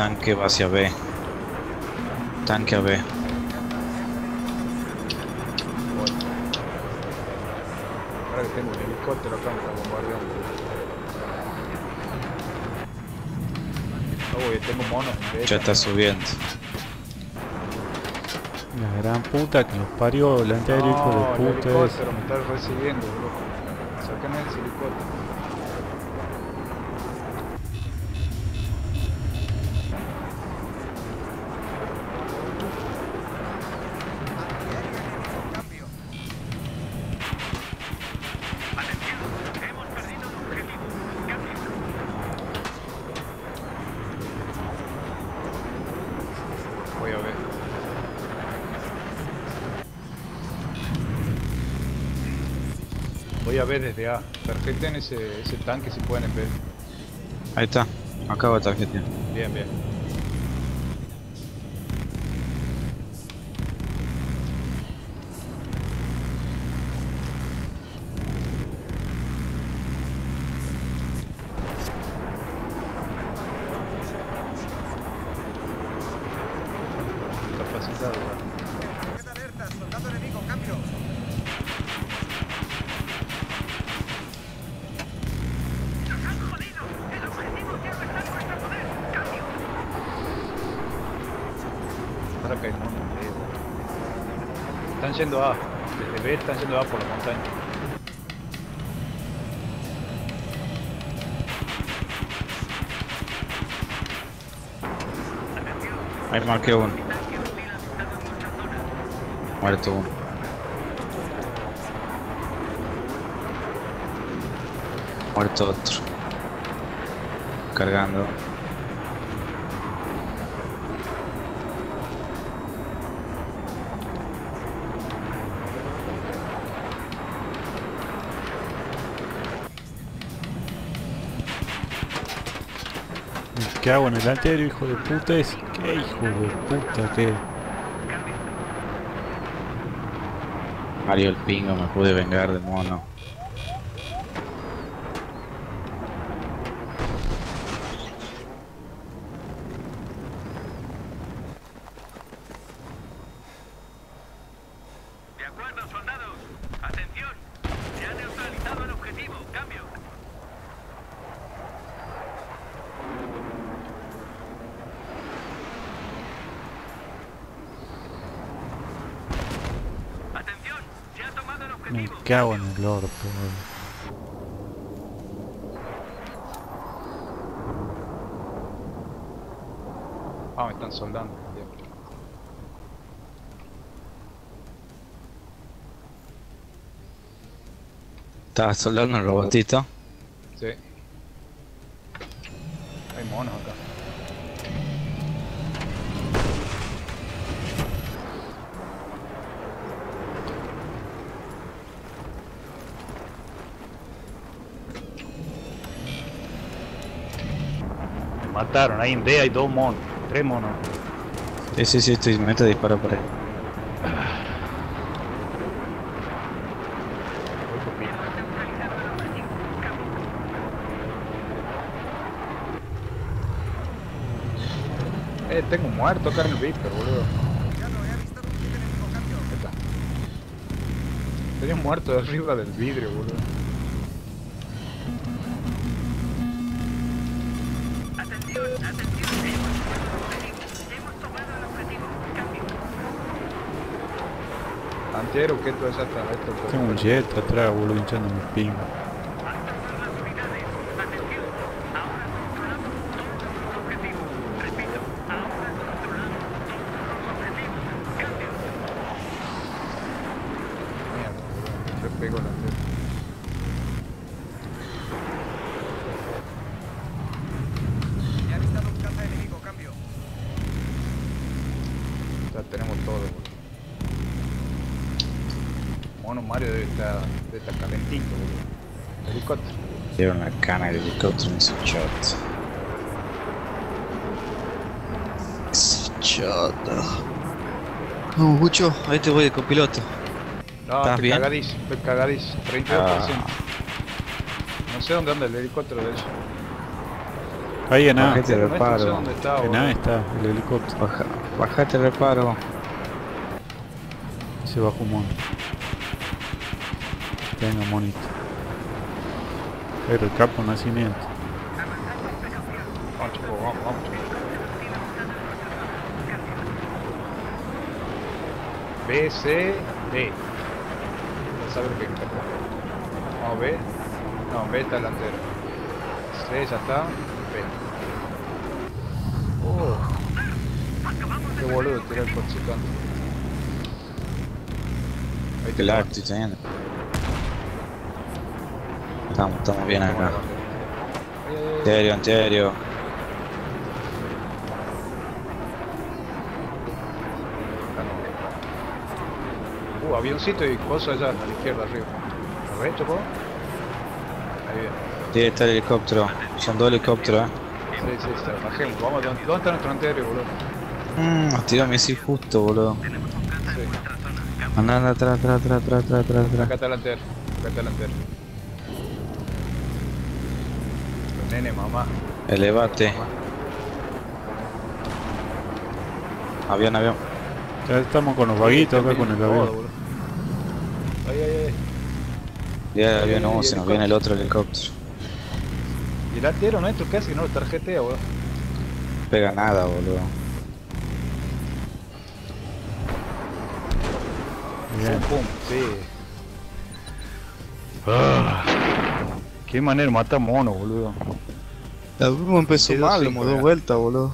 tanque va hacia B. Tanque a B. Ahora que tengo un helicóptero acá me está bombardeando. Yo tengo monos. Ya está subiendo. La gran puta que nos parió el anterior hijo No, de el puta ese. helicóptero me está recibiendo, bro. Sácame ese helicóptero. Voy a ver. Voy a ver desde A. Perfecten ese, ese tanque si pueden ver. Ahí está. Acabo de tarjeta. Bien, bien. Bro. Están yendo A. Desde B están yendo A por la montaña. Ahí marqué uno. Muerto uno. Muerto otro. Cargando. Me cago en el anterior hijo de puta ese. ¿Qué hijo de puta qué? Mario el pingo, me pude vengar de mono. Cago en el orto. boludo. Ah, me están soldando. Estaba soldando el robotito. Sí. Hay monos acá. Mataron, ahí en B hay dos monos, tres monos. Sí, sí, sí, estoy, me disparo por ahí. Eh, tengo un muerto acá en el boludo. Tenía muerto de arriba del vidrio, boludo. Antiero, ¿qué tú es hasta esto? Tengo un jet atrás, boludo, hinchando mi ping. Ya tenemos todo, boludo. Mono Mario debe estar, debe estar calentito, boludo. Helicóptero. Dieron la cana del helicóptero en ese shot. Ese shot. Uh, Gucho, ahí te voy de copiloto. No, ¿Estás estoy bien? cagadísimo, estoy cagadísimo. 32%. Ah. No sé dónde anda el helicóptero de ellos. Ahí en A. Bajate el Pero no sé reparo. dónde está, En. A está el helicóptero. Baja, bajate el reparo. Se bajó un mono. Tenga monito. Pero el capo nacimiento. Vamos, chico, vamos, vamos, chico. B, C, D. Ya sabe lo que está. Vamos, B. No, B está delantero. C ya está. B. Oh. Qué boludo tirar el cochecito antes. Ahí Que la estoy teniendo. Estamos, estamos bien acá. En serio, en serio. Uh, avioncito y cosas allá a la izquierda arriba. ¿Correcto, po? Ahí bien. Sí, está el helicóptero. Son dos helicópteros, eh. Sí, sí, está. Bajemos. Vamos, ¿dónde dónde está nuestro anterior, boludo? Mmm, nos tiró misil justo, boludo. Sí. Anda, atrás, atrás, atrás, atrás, atrás, atrás, Acá está delantero. Acá está delantero. Nene, mamá. Elevate. Avión, avión. Ya estamos con los vaguitos acá con el avión. Ay, ay, ay. Ya el avión, no, se nos viene el otro helicóptero. Y el artero nuestro casi no lo tarjetea, boludo. Pega nada, boludo. Bien. Pum, pum, sí. Ah, qué manera de matar mono, boludo. La bruma empezó mal, le dio ya. vuelta, boludo.